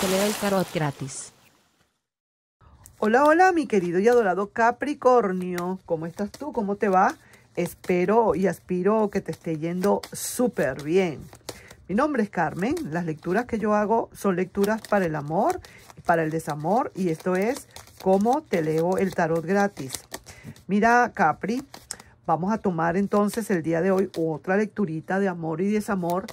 te leo el tarot gratis. Hola, hola, mi querido y adorado Capricornio. ¿Cómo estás tú? ¿Cómo te va? Espero y aspiro que te esté yendo súper bien. Mi nombre es Carmen. Las lecturas que yo hago son lecturas para el amor, para el desamor y esto es cómo te leo el tarot gratis. Mira, Capri, vamos a tomar entonces el día de hoy otra lecturita de amor y desamor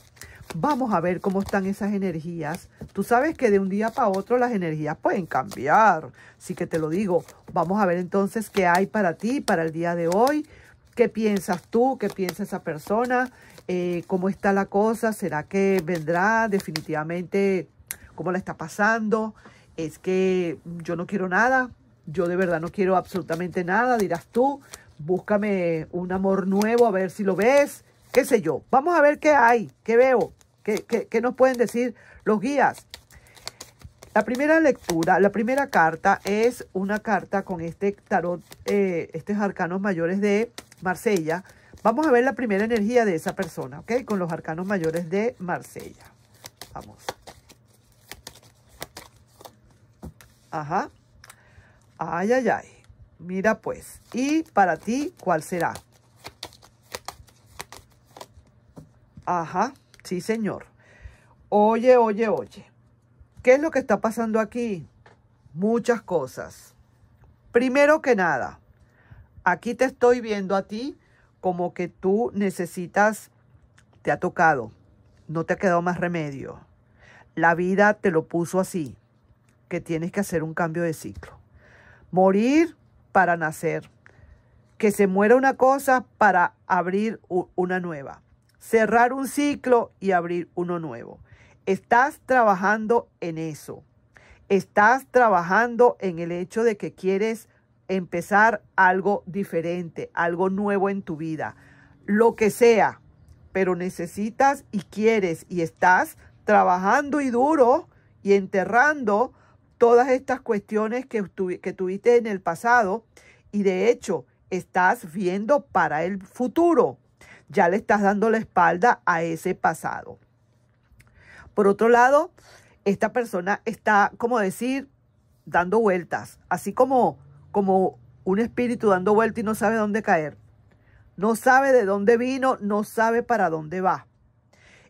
Vamos a ver cómo están esas energías. Tú sabes que de un día para otro las energías pueden cambiar. Así que te lo digo. Vamos a ver entonces qué hay para ti, para el día de hoy. ¿Qué piensas tú? ¿Qué piensa esa persona? Eh, ¿Cómo está la cosa? ¿Será que vendrá definitivamente? ¿Cómo la está pasando? Es que yo no quiero nada. Yo de verdad no quiero absolutamente nada, dirás tú. Búscame un amor nuevo, a ver si lo ves. ¿Qué sé yo? Vamos a ver qué hay, qué veo. ¿Qué, nos pueden decir los guías? La primera lectura, la primera carta es una carta con este tarot, eh, estos arcanos mayores de Marsella. Vamos a ver la primera energía de esa persona, ¿ok? Con los arcanos mayores de Marsella. Vamos. Ajá. Ay, ay, ay. Mira pues. Y para ti, ¿cuál será? Ajá. Sí, señor. Oye, oye, oye. ¿Qué es lo que está pasando aquí? Muchas cosas. Primero que nada, aquí te estoy viendo a ti como que tú necesitas, te ha tocado, no te ha quedado más remedio. La vida te lo puso así, que tienes que hacer un cambio de ciclo. Morir para nacer. Que se muera una cosa para abrir una nueva cerrar un ciclo y abrir uno nuevo. Estás trabajando en eso. Estás trabajando en el hecho de que quieres empezar algo diferente, algo nuevo en tu vida. Lo que sea, pero necesitas y quieres y estás trabajando y duro y enterrando todas estas cuestiones que, que tuviste en el pasado y de hecho estás viendo para el futuro ya le estás dando la espalda a ese pasado. Por otro lado, esta persona está, como decir, dando vueltas, así como, como un espíritu dando vueltas y no sabe dónde caer. No sabe de dónde vino, no sabe para dónde va.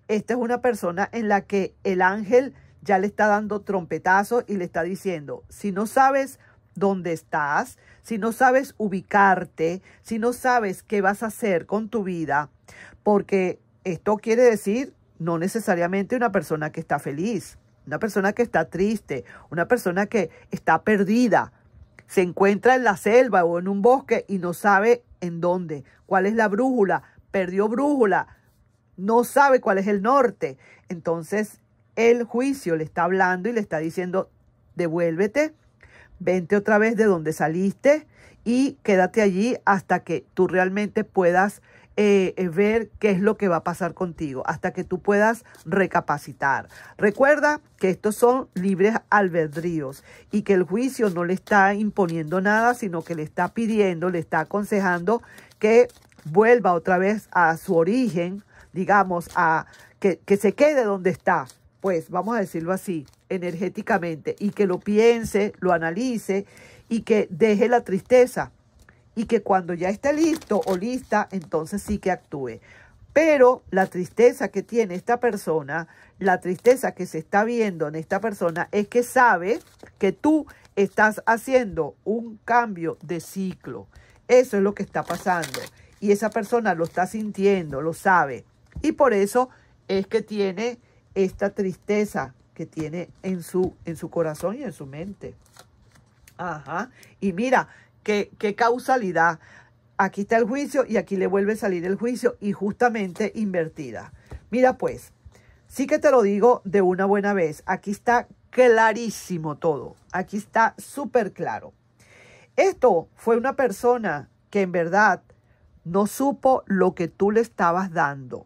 Esta es una persona en la que el ángel ya le está dando trompetazo y le está diciendo, si no sabes dónde estás, si no sabes ubicarte, si no sabes qué vas a hacer con tu vida, porque esto quiere decir no necesariamente una persona que está feliz, una persona que está triste, una persona que está perdida, se encuentra en la selva o en un bosque y no sabe en dónde, cuál es la brújula, perdió brújula, no sabe cuál es el norte. Entonces el juicio le está hablando y le está diciendo, devuélvete, vente otra vez de donde saliste y quédate allí hasta que tú realmente puedas eh, eh, ver qué es lo que va a pasar contigo, hasta que tú puedas recapacitar. Recuerda que estos son libres albedríos y que el juicio no le está imponiendo nada, sino que le está pidiendo, le está aconsejando que vuelva otra vez a su origen, digamos, a que, que se quede donde está, pues vamos a decirlo así, energéticamente y que lo piense, lo analice y que deje la tristeza y que cuando ya esté listo o lista, entonces sí que actúe. Pero la tristeza que tiene esta persona, la tristeza que se está viendo en esta persona es que sabe que tú estás haciendo un cambio de ciclo. Eso es lo que está pasando. Y esa persona lo está sintiendo, lo sabe. Y por eso es que tiene esta tristeza que tiene en su, en su corazón y en su mente. Ajá. Y mira, qué, qué causalidad. Aquí está el juicio y aquí le vuelve a salir el juicio y justamente invertida. Mira pues, sí que te lo digo de una buena vez. Aquí está clarísimo todo. Aquí está súper claro. Esto fue una persona que en verdad no supo lo que tú le estabas dando.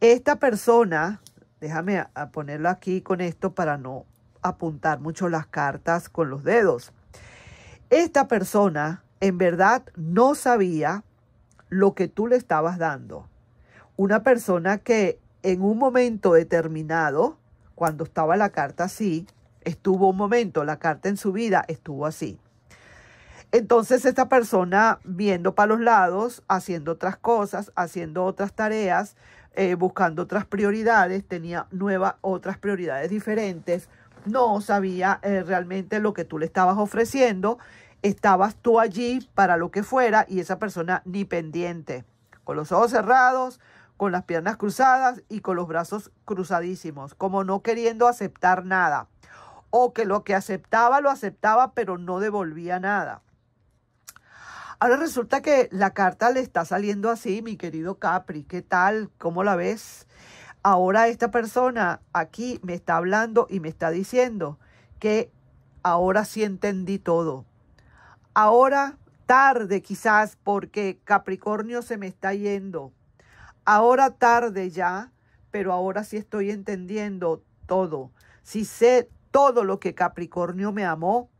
Esta persona Déjame ponerlo aquí con esto para no apuntar mucho las cartas con los dedos. Esta persona en verdad no sabía lo que tú le estabas dando. Una persona que en un momento determinado, cuando estaba la carta así, estuvo un momento, la carta en su vida estuvo así. Entonces esta persona viendo para los lados, haciendo otras cosas, haciendo otras tareas, eh, buscando otras prioridades, tenía nuevas, otras prioridades diferentes, no sabía eh, realmente lo que tú le estabas ofreciendo, estabas tú allí para lo que fuera y esa persona ni pendiente, con los ojos cerrados, con las piernas cruzadas y con los brazos cruzadísimos, como no queriendo aceptar nada, o que lo que aceptaba lo aceptaba pero no devolvía nada. Ahora resulta que la carta le está saliendo así, mi querido Capri. ¿Qué tal? ¿Cómo la ves? Ahora esta persona aquí me está hablando y me está diciendo que ahora sí entendí todo. Ahora tarde quizás porque Capricornio se me está yendo. Ahora tarde ya, pero ahora sí estoy entendiendo todo. Si sé todo lo que Capricornio me amó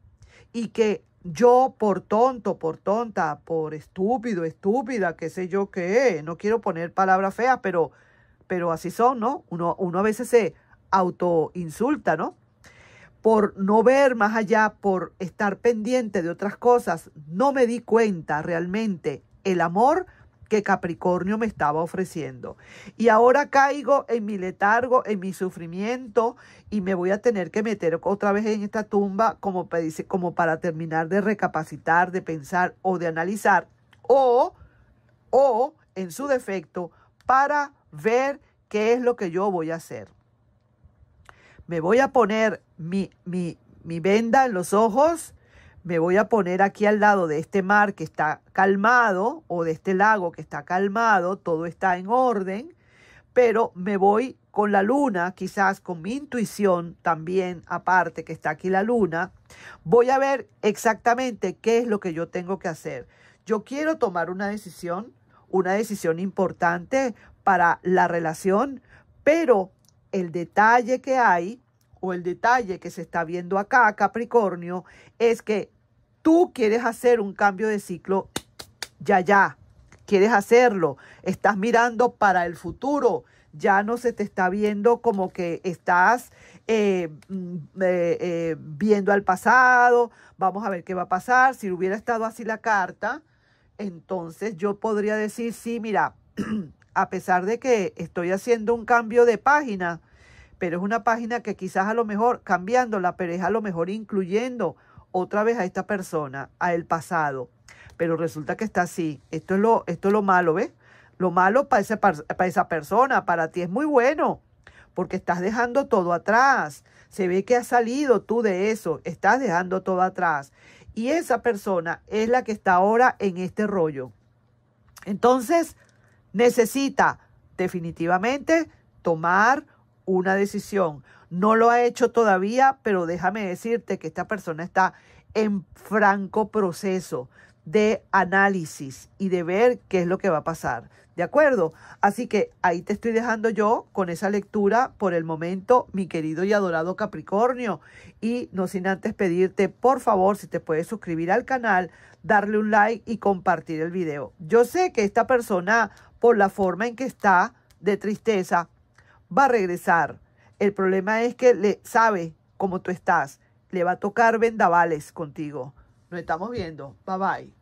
y que yo por tonto, por tonta, por estúpido, estúpida, qué sé yo qué, no quiero poner palabras feas, pero, pero así son, ¿no? Uno, uno a veces se autoinsulta, ¿no? Por no ver más allá, por estar pendiente de otras cosas, no me di cuenta realmente el amor que Capricornio me estaba ofreciendo. Y ahora caigo en mi letargo, en mi sufrimiento y me voy a tener que meter otra vez en esta tumba como, para terminar de recapacitar, de pensar o de analizar o, o en su defecto para ver qué es lo que yo voy a hacer. Me voy a poner mi, mi, mi venda en los ojos me voy a poner aquí al lado de este mar que está calmado o de este lago que está calmado, todo está en orden, pero me voy con la luna, quizás con mi intuición también, aparte que está aquí la luna, voy a ver exactamente qué es lo que yo tengo que hacer. Yo quiero tomar una decisión, una decisión importante para la relación, pero el detalle que hay o el detalle que se está viendo acá, Capricornio, es que tú quieres hacer un cambio de ciclo, ya, ya, quieres hacerlo, estás mirando para el futuro, ya no se te está viendo como que estás eh, mm, eh, eh, viendo al pasado, vamos a ver qué va a pasar. Si hubiera estado así la carta, entonces yo podría decir, sí, mira, a pesar de que estoy haciendo un cambio de página, pero es una página que quizás a lo mejor cambiándola, pero es a lo mejor incluyendo otra vez a esta persona, a el pasado. Pero resulta que está así. Esto es lo, esto es lo malo, ¿ves? Lo malo para, ese, para esa persona, para ti es muy bueno, porque estás dejando todo atrás. Se ve que has salido tú de eso, estás dejando todo atrás. Y esa persona es la que está ahora en este rollo. Entonces, necesita definitivamente tomar una decisión. No lo ha hecho todavía, pero déjame decirte que esta persona está en franco proceso de análisis y de ver qué es lo que va a pasar. ¿De acuerdo? Así que ahí te estoy dejando yo con esa lectura por el momento, mi querido y adorado Capricornio. Y no sin antes pedirte, por favor, si te puedes suscribir al canal, darle un like y compartir el video. Yo sé que esta persona, por la forma en que está de tristeza, va a regresar el problema es que le sabe cómo tú estás. Le va a tocar vendavales contigo. Nos estamos viendo. Bye bye.